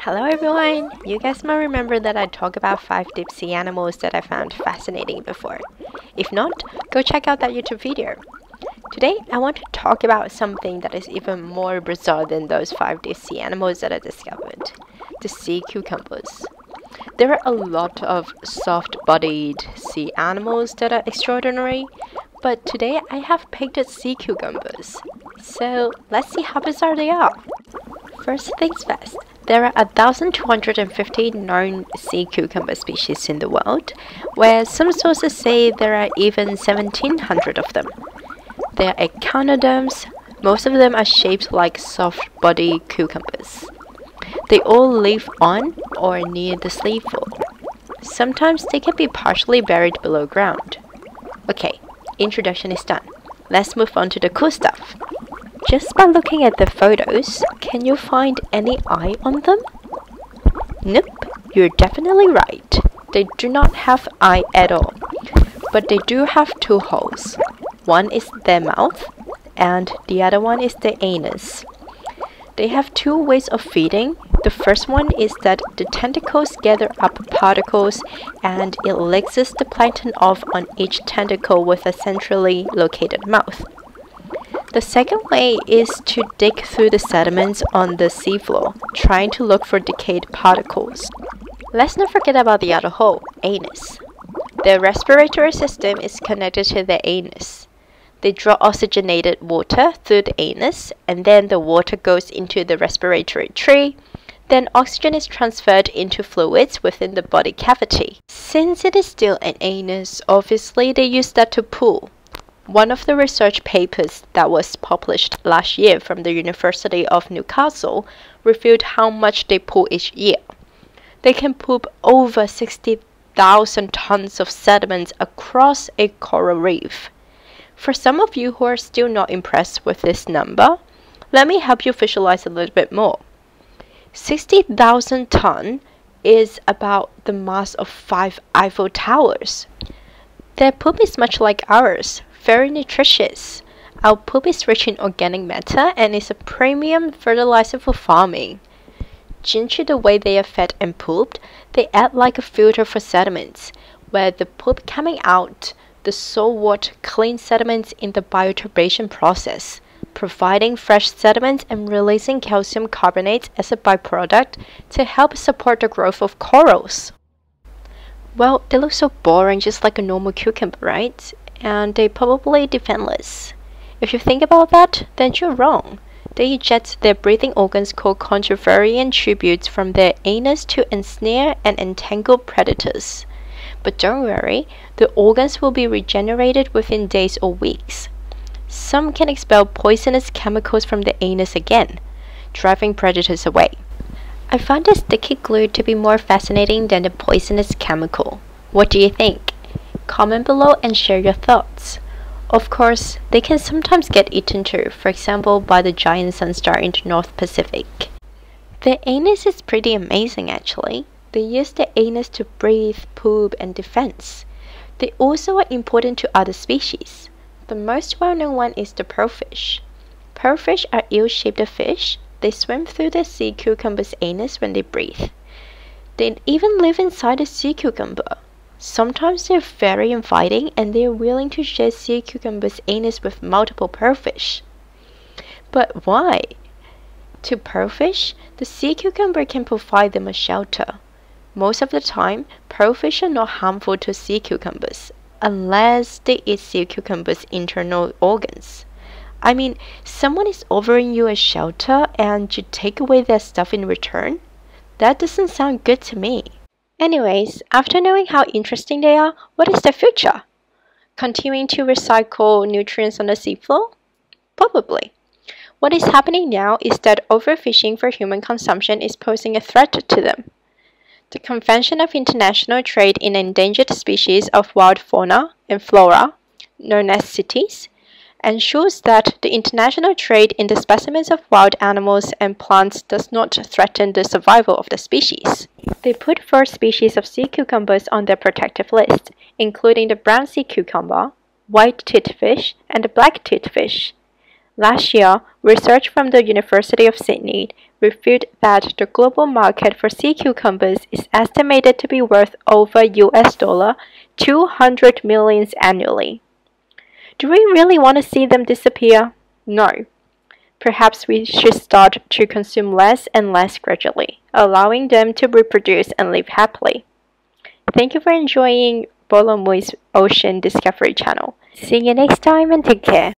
Hello everyone! You guys might remember that I talked about 5 deep sea animals that I found fascinating before. If not, go check out that YouTube video. Today, I want to talk about something that is even more bizarre than those 5 deep sea animals that I discovered. The sea cucumbers. There are a lot of soft-bodied sea animals that are extraordinary, but today I have picked sea cucumbers. So, let's see how bizarre they are. First things first, there are 1,250 known sea cucumber species in the world, where some sources say there are even 1,700 of them. They are echinoderms, most of them are shaped like soft body cucumbers. They all live on or near the seafloor. Sometimes they can be partially buried below ground. Okay, introduction is done. Let's move on to the cool stuff. Just by looking at the photos, can you find any eye on them? Nope, you're definitely right. They do not have eye at all. But they do have two holes. One is their mouth, and the other one is their anus. They have two ways of feeding. The first one is that the tentacles gather up particles and it licks the plankton off on each tentacle with a centrally located mouth. The second way is to dig through the sediments on the seafloor, trying to look for decayed particles. Let's not forget about the other hole, anus. Their respiratory system is connected to the anus. They draw oxygenated water through the anus, and then the water goes into the respiratory tree. Then oxygen is transferred into fluids within the body cavity. Since it is still an anus, obviously they use that to poo. One of the research papers that was published last year from the University of Newcastle revealed how much they poo each year. They can poop over 60,000 tons of sediments across a coral reef. For some of you who are still not impressed with this number, let me help you visualize a little bit more. 60,000 ton is about the mass of five Eiffel Towers. Their poop is much like ours, very nutritious. Our poop is rich in organic matter and is a premium fertilizer for farming. Due to the way they are fed and pooped, they act like a filter for sediments, where the poop coming out, the salt water cleans sediments in the bioturbation process, providing fresh sediments and releasing calcium carbonate as a byproduct to help support the growth of corals. Well, they look so boring, just like a normal cucumber, right? And they probably defenseless. If you think about that, then you're wrong. They eject their breathing organs called Cuvierian tubules from their anus to ensnare and entangle predators. But don't worry, the organs will be regenerated within days or weeks. Some can expel poisonous chemicals from the anus again, driving predators away. I find the sticky glue to be more fascinating than the poisonous chemical. What do you think? Comment below and share your thoughts. Of course, they can sometimes get eaten too, for example by the giant sunstar in the North Pacific. The anus is pretty amazing actually. They use the anus to breathe, poop, and defense. They also are important to other species. The most well-known one is the pearlfish. Pearlfish are eel-shaped fish. They swim through the sea cucumber's anus when they breathe. They even live inside the sea cucumber. Sometimes they're very inviting and they're willing to share sea cucumber's anus with multiple pearlfish. But why? To pearlfish, the sea cucumber can provide them a shelter. Most of the time, pearlfish are not harmful to sea cucumbers, unless they eat sea cucumbers' internal organs. I mean, someone is offering you a shelter and you take away their stuff in return? That doesn't sound good to me. Anyways, after knowing how interesting they are, what is their future? Continuing to recycle nutrients on the seafloor? Probably. What is happening now is that overfishing for human consumption is posing a threat to them. The Convention of International Trade in Endangered Species of Wild Fauna and Flora, known as CITES, ensures that the international trade in the specimens of wild animals and plants does not threaten the survival of the species. They put four species of sea cucumbers on their protective list, including the brown sea cucumber, white teatfish, and black teatfish. Last year, research from the University of Sydney revealed that the global market for sea cucumbers is estimated to be worth over US dollar 200 millions annually. Do we really want to see them disappear? No. Perhaps we should start to consume less and less gradually, allowing them to reproduce and live happily. Thank you for enjoying Borlormui's Ocean Discovery channel. See you next time and take care.